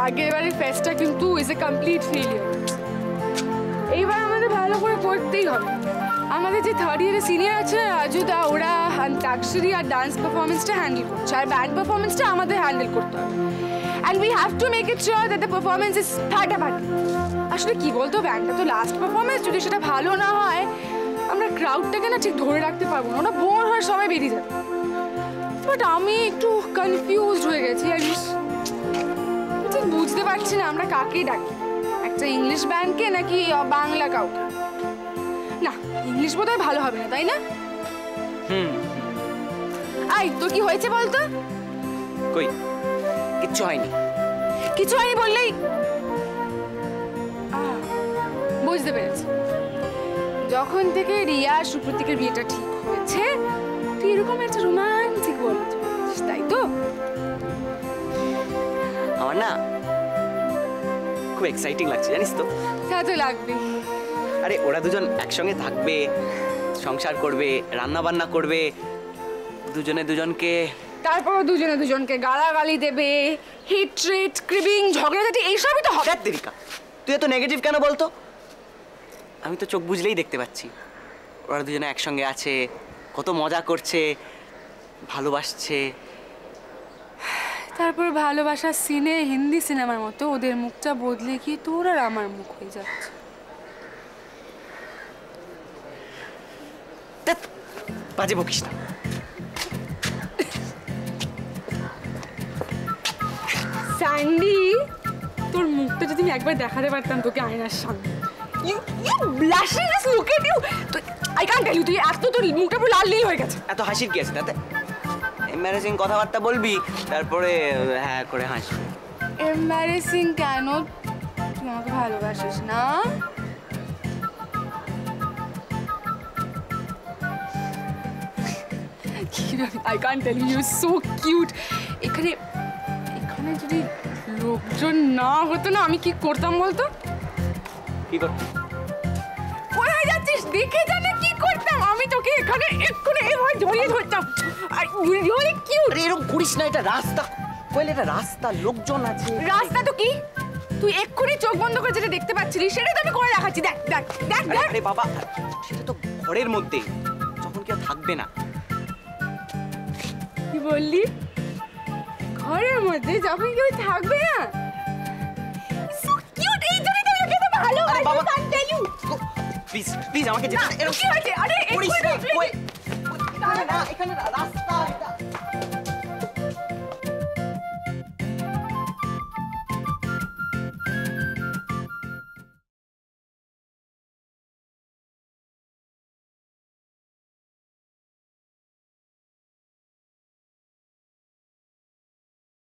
আগের বারের ফেস্টটা কিন্তু ইজ এ কমপ্লিট ফেলিয়ার এইবার আমাদের ভালো করে করতেই হবে। আমাদের যে থার্ড ইয়ারের সিনিয়র আছে, রাজুদা, ওরা অন্তাক্ষরী আর ডান্স পারফরমেন্সটা হ্যান্ডেল করছে। আর ব্যান্ড পারফরমেন্সটা আমাদের হ্যান্ডেল করতে হবে। And we have to make it sure that the performance is ফাটাফাটি। আসলে কি বলতো ব্যান্ডটা তো লাস্ট পারফরমেন্স যদি সেটা ভালো না হয়, আমরা ক্রাউডটাকে না ঠিক ধরে রাখতে পারব না। ওরা বোর হওয়ার সময় বেরিয়ে যাবে। বাট আমি একটু কনফিউজড হয়ে গেছি। আর বুঝতে পারছি না আমরা কাকে ডাকি। একটা ইংলিশ ব্যান্ডকে নাকি বাংলা কাউকে? না ইংলিশ বোধহয় ভালো হবে না তাই না? হুম। আই তোর কি হয়েছে বলতো? কই? কিচ্ছু হয়নি। কিছু হয়নি বললেই? বুঝতে পেরেছি। যখন থেকে রিয়া সুপ্রতীকের বিয়েটা ঠিক হয়েছে তুই এরকম একটা রোমান্টিক বলতে তাই তো? আমার না খুব এক্সাইটিং লাগছে জানিস তো? তা তো লাগবে আরে ওরা দুজন একসঙ্গে থাকবে সংসার করবে রান্না বান্না করবে দুজনে দুজনকে তারপর দুজনে দুজনকে গালাগালি দেবে হিট্রেট ক্রিবিং ঝগড়াঝাটি এইসবই তো হবে। দেরিকা তুই এত নেগেটিভ কেন বলতো? আমি তো চোখ বুঝলেই দেখতে পাচ্ছি। ওরা দুজনে একসঙ্গে আছে কত মজা করছে ভালোবাসছে। তারপর ভালোবাসার সিনে হিন্দি সিনেমার মতো ওদের মুখটা বদলে গিয়ে তোর আর আমার মুখ হয়ে যাচ্ছে। বাজে বকিস না। স্যান্ডি তোর মুখটা যদি আমি একবার দেখাতে পারতাম তোকে আয়নার সামনে। You you blushing just look at you তুই আই কান্ট টেল ইউ তুই এত তোর মুখটা পুরো লাল নীল হয়ে গেছে। এত হাসির কি আছে তাতে? এম্বারেসিং কথাবার্তা বলবি? তারপরে হ্যাঁ করে হাসবি এম্বারেসিং কেন? তুই আমাকে ভালোবাসিস না? I can't tell you so cute এখানে এখানে যদি লোকজন না হতো না আমি কি করতাম বলতো? কি করবি কোথায় যাচ্ছিস? দেখে জানে করতাম? আমি তোকে এখানে এক্ষুনি এভাবে জড়িয়ে ধরতাম। আর রিয়েলি কিউট আরে এরকম করিস না এটা রাস্তা। কইলে এটা রাস্তা লোকজন আছে। রাস্তা তো কি? তুই এক্ষুনি চোখ বন্ধ করে যেটা দেখতে পাচ্ছিলি সেটাই তো আমি করে দেখাচ্ছি। দেখ দেখ দেখ দেখ। আরে বাবা সেটা তো ঘরের মধ্যে। যখন কেউ থাকবে না। কি বললি? ঘরের মধ্যে যখন কেউ থাকবে না? এই জন্যই তো এত আরে বাবা। প্লিজ প্লিজ আমাকে যেতে? আরে, এখানে না এখানে রাস্তা